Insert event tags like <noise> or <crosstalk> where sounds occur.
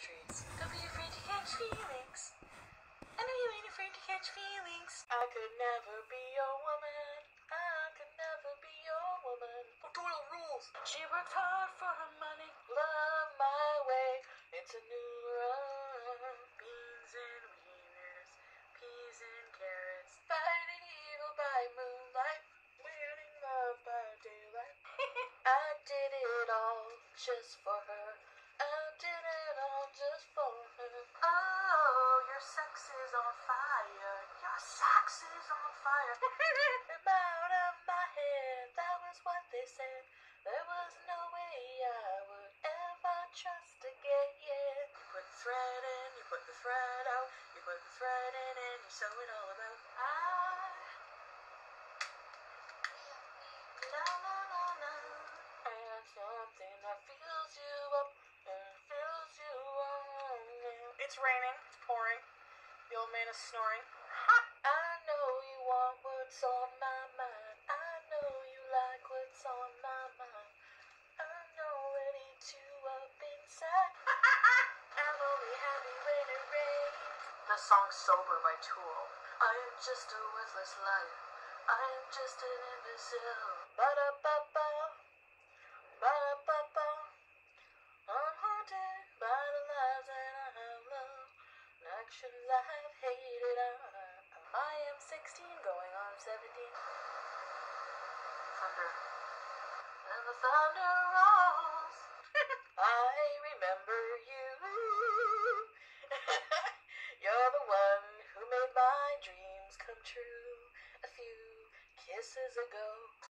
treats. Don't be afraid to catch feelings. I know you ain't afraid to catch feelings. I could never be your woman. I could never be your woman. Doyle rules. She works hard for her money. Love my way. It's a new run. Beans and wieners, peas and carrots. Fighting evil by moonlight. Winning love by daylight. <laughs> I did it all just for Oh, your sex is on fire. Your sex is on fire. Out of my. That was what they said. There was no way I would ever trust again. Yeah. You put the thread in, you put the thread out, you put the thread in, and you sew it all about. I. It's raining. It's pouring. The old man is snoring. I know you want what's on my mind. I know you like what's on my mind. I'm not ready to up inside. I'm only happy when it rains. The song Sober by Tool. I am just a worthless liar. I am just an imbecile. Ba-da-ba-ba. Actions I have hated. I, I am 16 going on 17. Thunder. And the thunder rolls. <laughs> I remember you. <laughs> You're the one who made my dreams come true a few kisses ago.